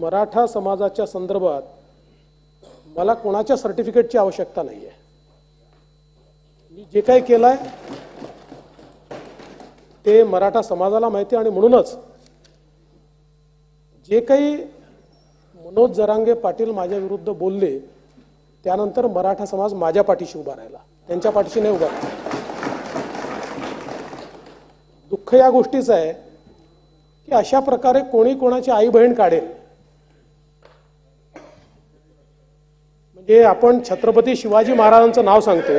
मराठा समाजाच्या संदर्भात मला कोणाच्या सर्टिफिकेटची आवश्यकता नाही आहे मी जे काही केलं आहे ते मराठा समाजाला माहिती आणि म्हणूनच जे काही मनोज जरांगे पाटील माझ्या विरुद्ध बोलले त्यानंतर मराठा समाज माझ्या पाठीशी उभा राहिला. त्यांच्या पाठीशी नाही उभा राहिला. दुःख या गोष्टीचं आहे की अशा प्रकारे कोणी कोणाची आई बहीण काढेल म्हणजे आपण छत्रपती शिवाजी महाराजांचं नाव सांगतो.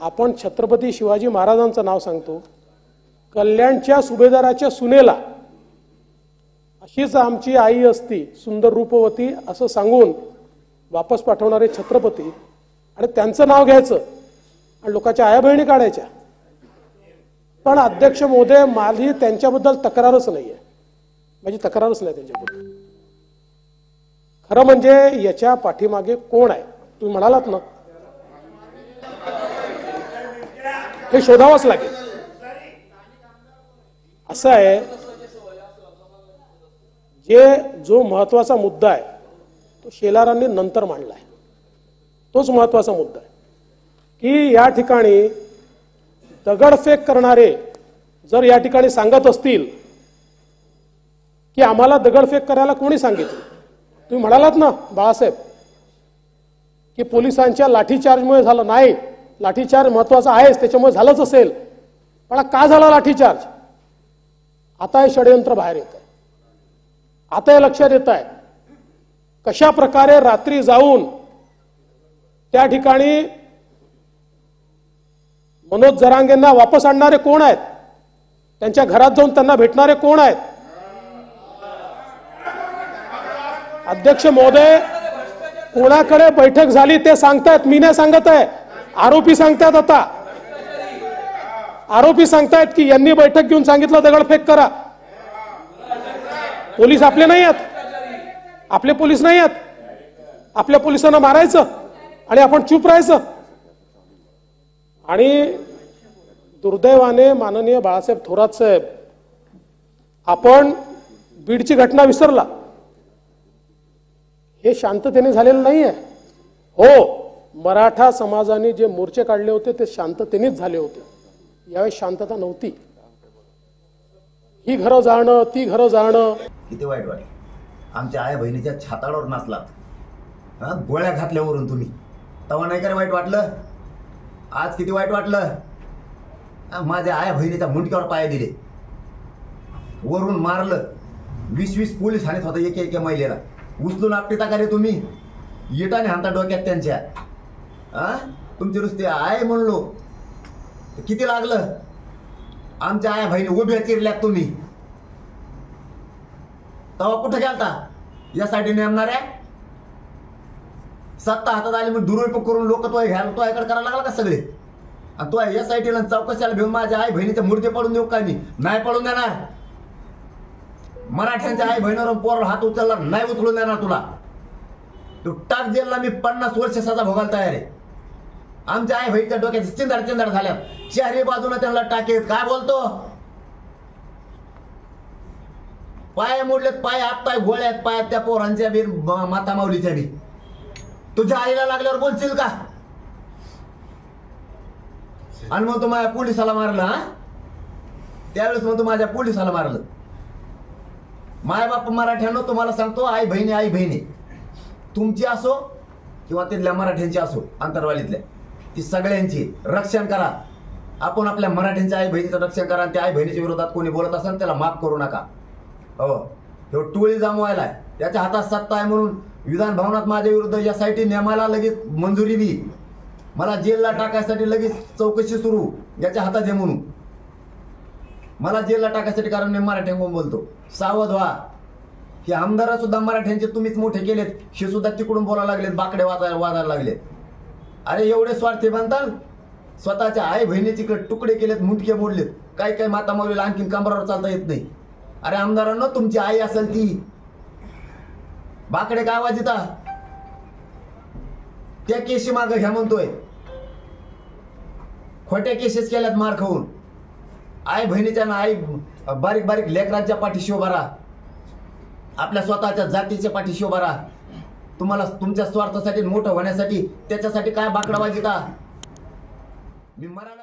आपण छत्रपती शिवाजी महाराजांचं नाव सांगतो. कल्याणच्या सुभेदाराच्या सुनेला अशीच आमची आई असती सुंदर रूपवती असं सांगून वापस पाठवणारे छत्रपती. आणि त्यांचं नाव घ्यायचं आणि लोकांच्या आया बहिणी काढायच्या. पण अध्यक्ष मोदय माझी त्यांच्याबद्दल तक्रारच नाही आहे माझी तक्रारच नाही त्यांच्याबद्दल. खरं म्हणजे याच्या पाठीमागे कोण आहे? तुम्ही म्हणालात ना. हे शोधावंच लागेल. असं आहे जे जो महत्त्वाचा मुद्दा आहे तो शेलारांनी नंतर मांडला आहे. तोच महत्त्वाचा मुद्दा आहे. की या ठिकाणी दगडफेक करणारे जर या ठिकाणी सांगत असतील की आम्हाला दगडफेक करायला कोणी सांगितलं? तुम्ही म्हणालात ना बाळासाहेब की पोलिसांच्या लाठीचार्जमुळे झालं. नाही लाठीचार्ज महत्त्वाचा आहेच त्याच्यामुळे झालंच असेल. पण का झाला लाठीचार्ज? आता हे षडयंत्र बाहेर येत आहे. आता हे लक्षात येत आहे. कशा प्रकारे रात्री जाऊन त्या ठिकाणी मनोज जरांगेंना वापस आणणारे कोण आहेत? त्यांच्या घरात जाऊन त्यांना भेटणारे कोण आहेत? अध्यक्ष महोदय कोणाकडे बैठक झाली ते सांगतायत मी नाही सांगत आहे. आरोपी सांगतायत आता. आरोपी सांगतायत की यांनी बैठक घेऊन सांगितलं दगडफेक करा. पोलीस आपले नाही आहेत. आपले पोलीस नाही आहेत. आपल्या पोलिसांना मारायचं आणि आपण चूप राहायचं. आणि दुर्दैवाने माननीय बाळासाहेब थोरात साहेब आपण बीडची घटना विसरला. हे शांततेने झालेलं नाही आहे हो मराठा समाजाने जे मोर्चे काढले होते ते शांततेनेच झाले होते. यावेळी शांतता नव्हती. ही घरं जाणं ती घरं जाणं. किती वाईट वाटलं. आमच्या आई बहिणीच्या छाताडावर नाचलात. हा गोळ्या घातल्यावरून तुम्ही. तवा नाही का वाईट वाटलं? आज किती वाईट वाटलं? माझ्या आया बहिणीच्या मुंडक्यावर पाय दिले. वरून मारलं. वीस वीस पोलीस हाणत होता एक महिलेला. उचलून का रे तुम्ही? इटाने हाणता डोक्यात त्यांच्या. हा तुमची नुसते आहे म्हणलो. किती लागलं? आमच्या आया बहिणी उभ्या चिरल्यात तुम्ही. तेव्हा कुठं गेलता? यासाठी नेमणार आहे सत्ता हातात आली मग दुरुपयोग करून लोक तो घ्यायला तो ऐकड करायला लागला का सगळे? आणि तो एस आय टीला चौकशीला घेऊन माझ्या आई बहिणीचे मूर्ती पडून देऊ का मी? नाही पडून देणार. मराठ्यांच्या आई बहिणीवर पोर हात उचलला नाही उचलून देणार तुला. तू टाक जेलला मी पन्नास वर्ष सजा भोगायला तयार आहे. आमच्या आई बहिणीच्या डोक्यात चिंदाड चिंदाड झाल्या चारही बाजूला त्यांना टाकेत काय बोलतो? पाय मोडलेत पाय हात पाय गोळ्यात पायात त्या पोरांच्या बी माता माऊलीच्या बी. तुझ्या आईला लागल्यावर बोलशील का? आणि मग तू माझ्या पोलिसाला मारलं हा? त्यावेळेस मग तू माझ्या पोलिसाला मारलं. माय बाप मराठ्यानं तुम्हाला सांगतो आई बहिणी आई बहिणी तुमची असो किंवा तिथल्या मराठ्यांची असो अंतरवालीतल्या ती सगळ्यांची रक्षण करा. आपण आपल्या मराठ्यांच्या आई बहिणीचं रक्षण करा आणि त्या आई बहिणीच्या विरोधात कोणी बोलत असेल त्याला माफ करू नका. हो. ह्यो टोळी जमवायला आहे. त्याच्या हातात सत्ता आहे म्हणून विधान भवनात माझ्या विरुद्ध या साठी नेमाला लगेच मंजुरी दी. मला जेलला टाकायसाठी लगेच चौकशी सुरू. याच्या हातात आहे म्हणून. मला जेलला टाकायसाठी कारण मी मराठ्यांकडून बोलतो. सावध व्हा. की आमदार सुद्धा मराठ्यांचे तुम्हीच मोठे केलेत. हे सुद्धा तिकडून बोलायला लागलेत बाकडे वाजायला वाजायला लागलेत. अरे एवढे स्वार्थी बनताल? स्वतःच्या आई बहिणीचे इकडे तुकडे केलेत मुंटके मोडलेत. काही काही माता मावलीला आणखीन कमरावर चालता येत नाही. अरे आमदारांना तुमची आई असेल ती. बाकडे काय आवाज येता? त्या केशी माग घ्या म्हणतोय. खोट्या केसेस केल्यात मार खाऊन. आई बहिणीच्या ना आई बारीक बारीक लेकरांच्या पाठीशी उभा राहा. आपल्या स्वतःच्या जातीच्या पाठीशी उभा राहा. तुम्हाला तुमच्या स्वार्थासाठी मोठं होण्यासाठी त्याच्यासाठी काय बाकडाबाजी का मी मरायला